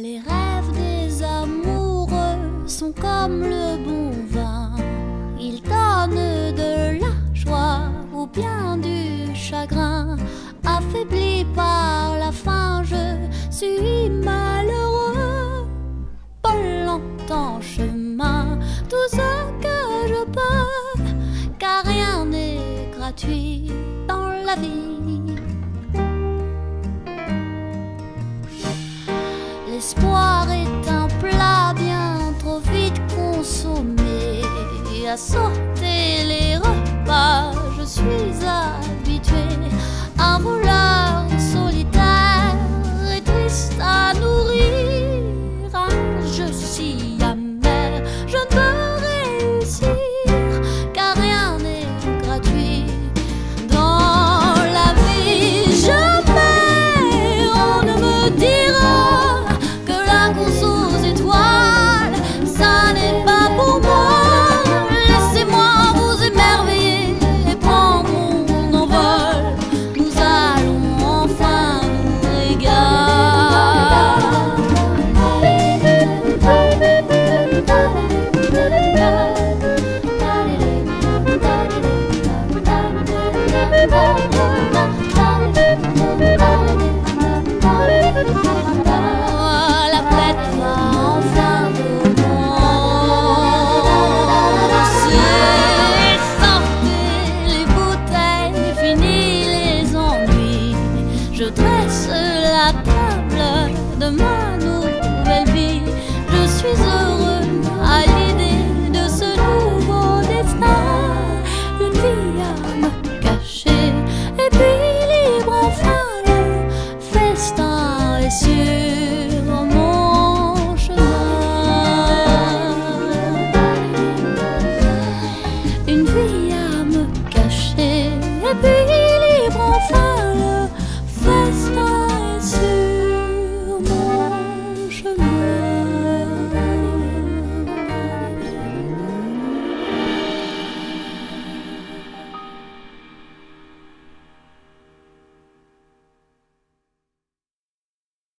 Les rêves des amoureux sont comme le bon vin. Ils donnent de la joie ou bien du chagrin. Affaibli par la faim, je suis malheureux. Pas longtemps chemin, tout ce que je peux, car rien n'est gratuit dans la vie. sortez les repas, je suis habituée. Un voleur solitaire et triste à nourrir. je suis si je ne peux réussir car rien n'est gratuit. Dans la vie, je on ne me dit je dresse la table de ma.